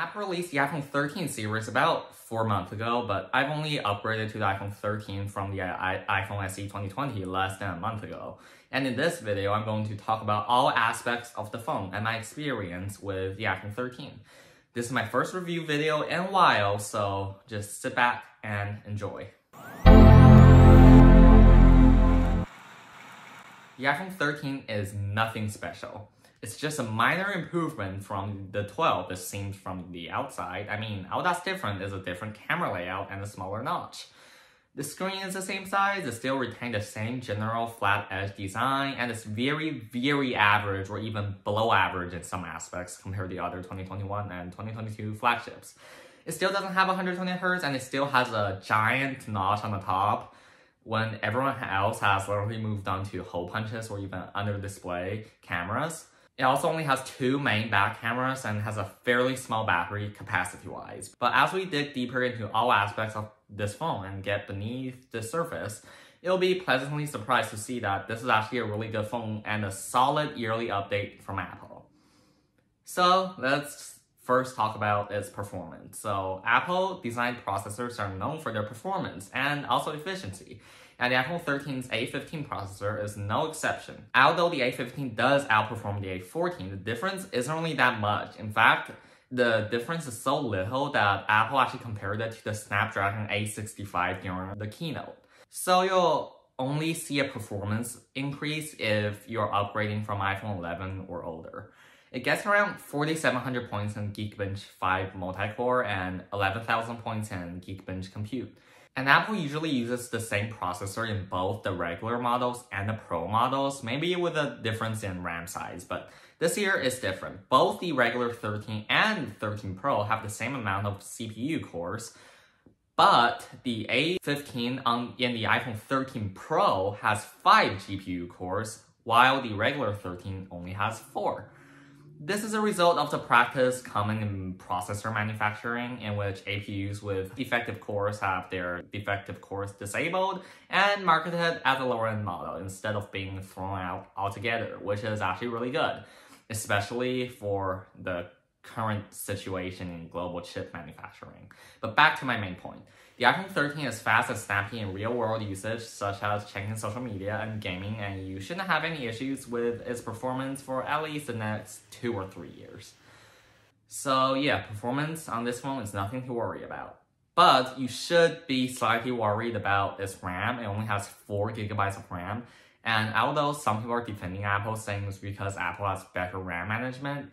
Apple released the iPhone 13 series about four months ago, but I've only upgraded to the iPhone 13 from the uh, iPhone SE 2020 less than a month ago. And in this video, I'm going to talk about all aspects of the phone and my experience with the iPhone 13. This is my first review video in a while, so just sit back and enjoy. The iPhone 13 is nothing special. It's just a minor improvement from the 12 it seems from the outside. I mean, all that's different is a different camera layout and a smaller notch. The screen is the same size, it still retains the same general flat edge design, and it's very, very average or even below average in some aspects compared to the other 2021 and 2022 flagships. It still doesn't have 120Hz and it still has a giant notch on the top when everyone else has literally moved on to hole punches or even under display cameras. It also only has two main back cameras and has a fairly small battery capacity-wise. But as we dig deeper into all aspects of this phone and get beneath the surface, you'll be pleasantly surprised to see that this is actually a really good phone and a solid yearly update from Apple. So let's first talk about its performance. So Apple designed processors are known for their performance and also efficiency and the iPhone 13's A15 processor is no exception. Although the A15 does outperform the A14, the difference isn't really that much. In fact, the difference is so little that Apple actually compared it to the Snapdragon 865 during the keynote. So you'll only see a performance increase if you're upgrading from iPhone 11 or older. It gets around 4,700 points in Geekbench 5 multi-core and 11,000 points in Geekbench Compute. And Apple usually uses the same processor in both the regular models and the Pro models, maybe with a difference in RAM size, but this year is different. Both the regular 13 and 13 Pro have the same amount of CPU cores, but the A15 on, in the iPhone 13 Pro has 5 GPU cores, while the regular 13 only has 4. This is a result of the practice common in processor manufacturing in which APUs with defective cores have their defective cores disabled and marketed as a lower-end model instead of being thrown out altogether, which is actually really good, especially for the current situation in global chip manufacturing. But back to my main point. The iPhone 13 is fast and snappy in real-world usage, such as checking social media and gaming, and you shouldn't have any issues with its performance for at least the next two or three years. So yeah, performance on this phone is nothing to worry about. But you should be slightly worried about its RAM. It only has 4 gigabytes of RAM. And although some people are defending Apple saying it's because Apple has better RAM management,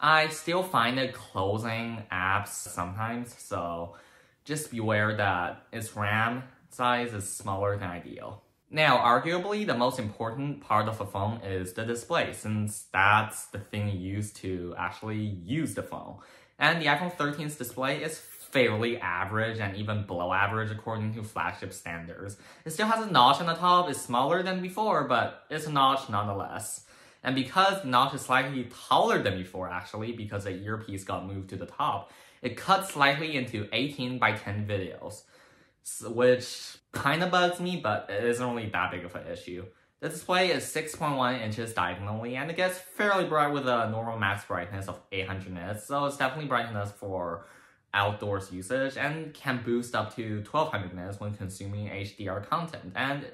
I still find it closing apps sometimes, so just beware that its RAM size is smaller than ideal. Now, arguably, the most important part of a phone is the display, since that's the thing you use to actually use the phone. And the iPhone 13's display is fairly average and even below average according to flagship standards. It still has a notch on the top, it's smaller than before, but it's a notch nonetheless. And because the notch is slightly taller than before actually, because the earpiece got moved to the top, it cuts slightly into 18 by 10 videos, which kind of bugs me, but it isn't really that big of an issue. The display is 6.1 inches diagonally, and it gets fairly bright with a normal max brightness of 800 nits, so it's definitely bright enough for outdoors usage, and can boost up to 1200 nits when consuming HDR content, and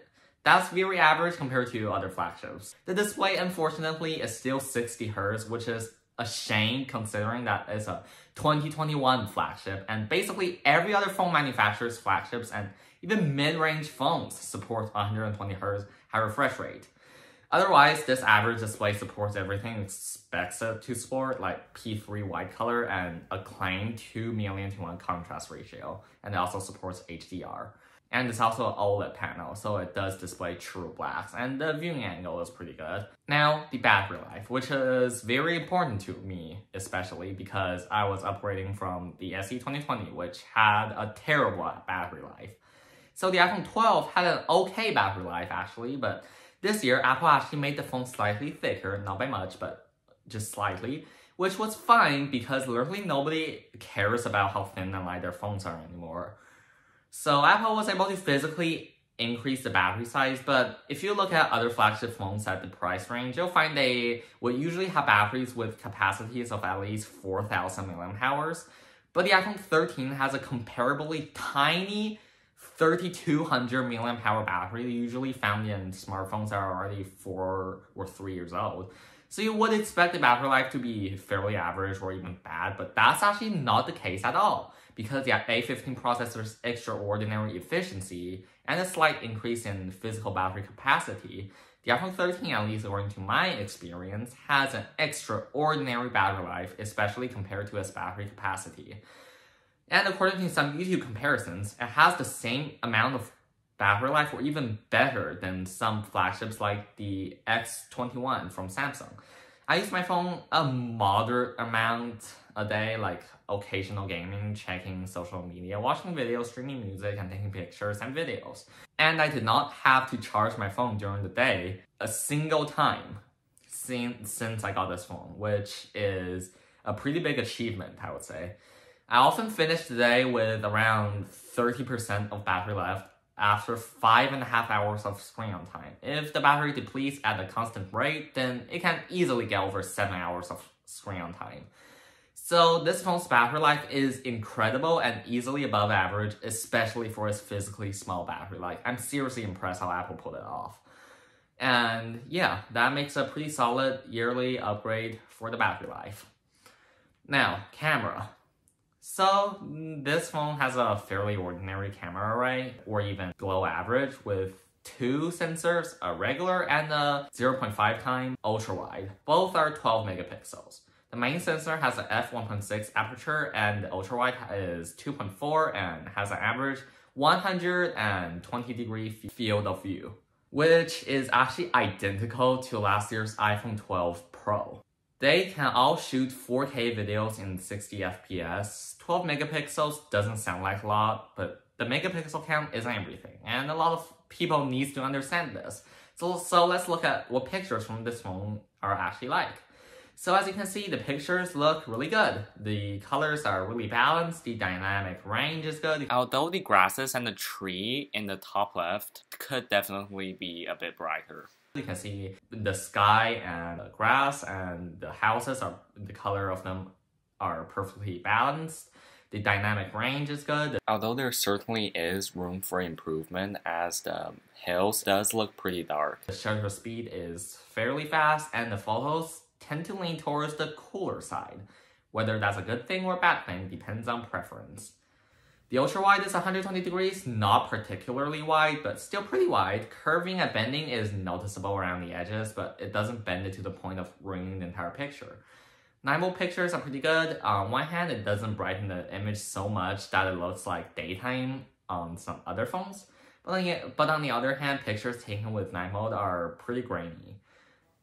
that's very average compared to other flagships. The display, unfortunately, is still 60Hz, which is a shame considering that it's a 2021 flagship, and basically every other phone manufacturer's flagships and even mid-range phones support 120Hz high refresh rate. Otherwise, this average display supports everything it expects to support, like P3 wide color and a claimed 2 million to 1 contrast ratio, and it also supports HDR. And it's also an OLED panel, so it does display true blacks, and the viewing angle is pretty good. Now, the battery life, which is very important to me, especially because I was upgrading from the SE 2020, which had a terrible battery life. So the iPhone 12 had an okay battery life, actually, but this year, Apple actually made the phone slightly thicker, not by much, but just slightly, which was fine because literally nobody cares about how thin and light their phones are anymore. So Apple was able to physically increase the battery size, but if you look at other flagship phones at the price range, you'll find they would usually have batteries with capacities of at least 4,000 milliamp hours. But the iPhone 13 has a comparably tiny 3200 milliamp hour battery, usually found in smartphones that are already four or three years old. So you would expect the battery life to be fairly average or even bad, but that's actually not the case at all because the A15 processor's extraordinary efficiency and a slight increase in physical battery capacity, the iPhone 13, at least according to my experience, has an extraordinary battery life, especially compared to its battery capacity. And according to some YouTube comparisons, it has the same amount of battery life or even better than some flagships like the S21 from Samsung. I use my phone a moderate amount a day, like occasional gaming, checking social media, watching videos, streaming music, and taking pictures and videos. And I did not have to charge my phone during the day a single time since, since I got this phone, which is a pretty big achievement, I would say. I often finish the day with around 30% of battery left after five and a half hours of screen on time. If the battery depletes at a constant rate, then it can easily get over seven hours of screen on time. So this phone's battery life is incredible and easily above average, especially for its physically small battery. Like, I'm seriously impressed how Apple pulled it off. And yeah, that makes a pretty solid yearly upgrade for the battery life. Now, camera. So this phone has a fairly ordinary camera array, or even below average, with two sensors, a regular and a 0.5 time ultra wide. Both are 12 megapixels. The main sensor has a f1.6 aperture and the ultra wide is 2.4 and has an average 120 degree field of view, which is actually identical to last year's iPhone 12 Pro. They can all shoot 4K videos in 60 FPS. 12 megapixels doesn't sound like a lot, but the megapixel count isn't everything, and a lot of people need to understand this. So, so let's look at what pictures from this phone are actually like. So as you can see, the pictures look really good. The colors are really balanced, the dynamic range is good. Although the grasses and the tree in the top left could definitely be a bit brighter. You can see the sky and the grass and the houses are the color of them are perfectly balanced. The dynamic range is good. Although there certainly is room for improvement as the hills does look pretty dark. The shutter speed is fairly fast and the photos tend to lean towards the cooler side. Whether that's a good thing or a bad thing depends on preference. The ultra wide is 120 degrees, not particularly wide, but still pretty wide. Curving and bending is noticeable around the edges, but it doesn't bend it to the point of ruining the entire picture. Night mode pictures are pretty good. On one hand, it doesn't brighten the image so much that it looks like daytime on some other phones. But on the, but on the other hand, pictures taken with night mode are pretty grainy.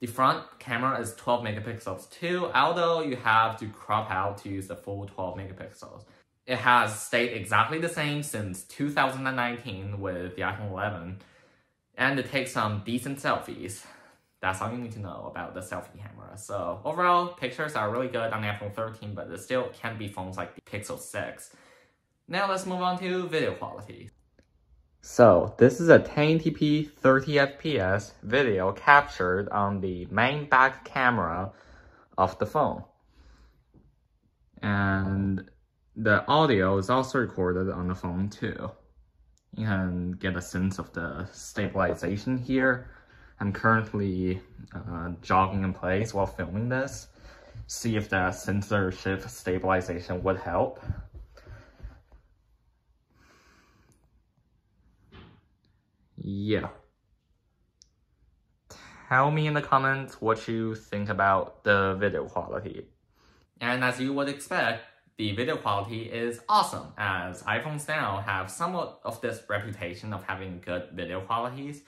The front camera is 12 megapixels too, although you have to crop out to use the full 12 megapixels. It has stayed exactly the same since 2019 with the iPhone 11, and it takes some decent selfies. That's all you need to know about the selfie camera. So overall, pictures are really good on the iPhone 13, but it still can't be phones like the Pixel 6. Now let's move on to video quality. So this is a 1080p 30 fps video captured on the main back camera of the phone. And the audio is also recorded on the phone too. You can get a sense of the stabilization here. I'm currently uh, jogging in place while filming this. See if the sensor shift stabilization would help. Yeah. Tell me in the comments what you think about the video quality. And as you would expect, the video quality is awesome, as iPhones now have somewhat of this reputation of having good video qualities.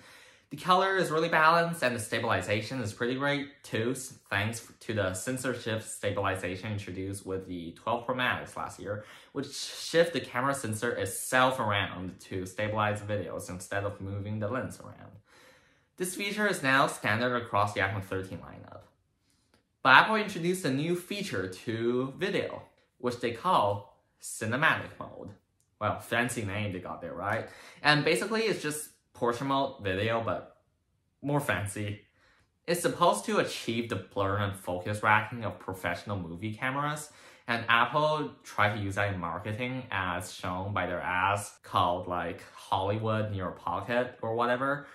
The color is really balanced and the stabilization is pretty great too, thanks to the sensor shift stabilization introduced with the 12 Pro Max last year, which shift the camera sensor itself around to stabilize videos instead of moving the lens around. This feature is now standard across the iPhone 13 lineup. But Apple introduced a new feature to video, which they call cinematic mode. Well, fancy name they got there, right? And basically it's just portrait mode video, but more fancy. It's supposed to achieve the blur and focus racking of professional movie cameras, and Apple tried to use that in marketing as shown by their ads called like Hollywood in your pocket or whatever.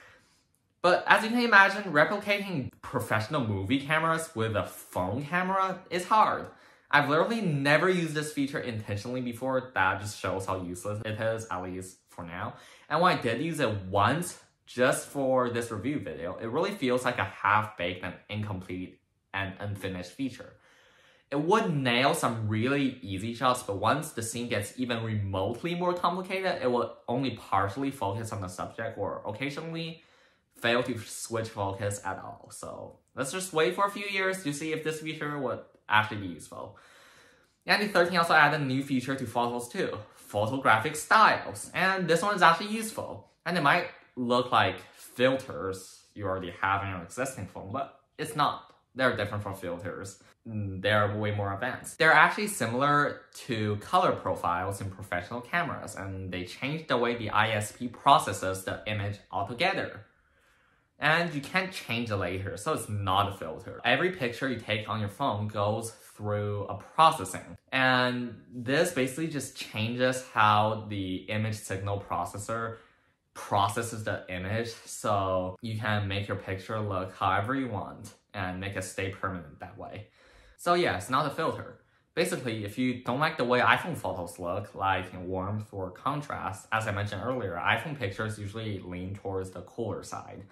But as you can imagine, replicating professional movie cameras with a phone camera is hard. I've literally never used this feature intentionally before. That just shows how useless it is, at least for now. And when I did use it once, just for this review video, it really feels like a half-baked and incomplete and unfinished feature. It would nail some really easy shots, but once the scene gets even remotely more complicated, it will only partially focus on the subject or occasionally fail to switch focus at all. So let's just wait for a few years to see if this feature would actually be useful. And the 13 also added a new feature to Photos too, photographic styles. And this one is actually useful. And it might look like filters you already have in your existing phone, but it's not. They're different from filters. They're way more advanced. They're actually similar to color profiles in professional cameras, and they change the way the ISP processes the image altogether. And you can't change it later, so it's not a filter. Every picture you take on your phone goes through a processing. And this basically just changes how the image signal processor processes the image so you can make your picture look however you want and make it stay permanent that way. So yeah, it's not a filter. Basically, if you don't like the way iPhone photos look, like in warmth or contrast, as I mentioned earlier, iPhone pictures usually lean towards the cooler side.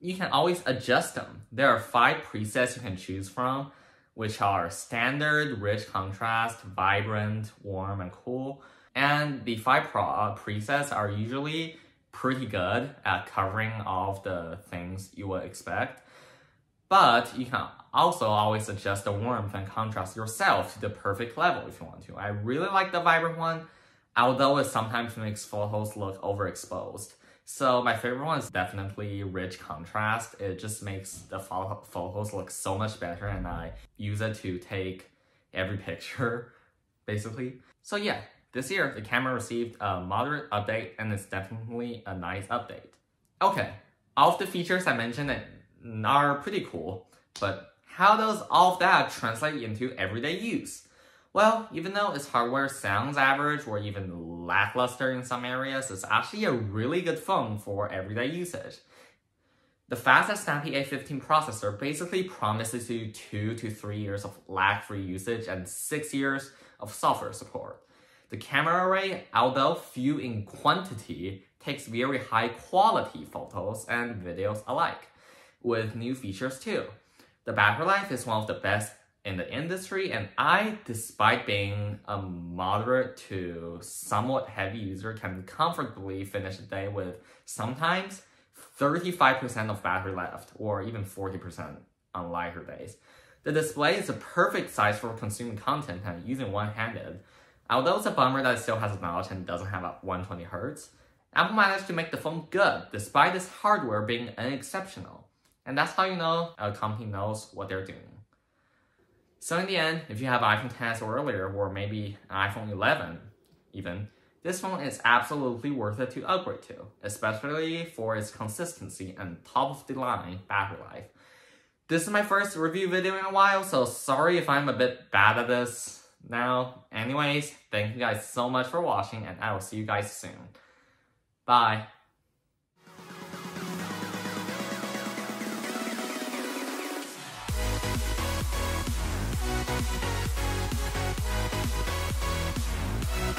You can always adjust them. There are five presets you can choose from, which are standard, rich contrast, vibrant, warm, and cool. And the five pro uh, presets are usually pretty good at covering all of the things you would expect. But you can also always adjust the warmth and contrast yourself to the perfect level if you want to. I really like the vibrant one, although it sometimes makes photos look overexposed. So my favorite one is definitely rich contrast. It just makes the photos look so much better and I use it to take every picture, basically. So yeah, this year, the camera received a moderate update and it's definitely a nice update. Okay, all of the features I mentioned are pretty cool, but how does all of that translate into everyday use? Well, even though its hardware sounds average or even lackluster in some areas, it's actually a really good phone for everyday usage. The fastest Snappy A15 processor basically promises you 2 to 3 years of lag-free usage and 6 years of software support. The camera array, although few in quantity, takes very high quality photos and videos alike, with new features too. The battery life is one of the best in the industry, and I, despite being a moderate to somewhat heavy user, can comfortably finish a day with sometimes 35% of battery left, or even 40% on lighter days. The display is a perfect size for consuming content and using one-handed, Although it's a bummer that it still has a notch and doesn't have a 120Hz, Apple managed to make the phone good despite its hardware being unexceptional. And that's how you know a company knows what they're doing. So in the end, if you have iPhone 10s or earlier, or maybe iPhone 11 even, this phone is absolutely worth it to upgrade to, especially for its consistency and top-of-the-line battery life. This is my first review video in a while, so sorry if I'm a bit bad at this now, anyways, thank you guys so much for watching and I will see you guys soon. Bye.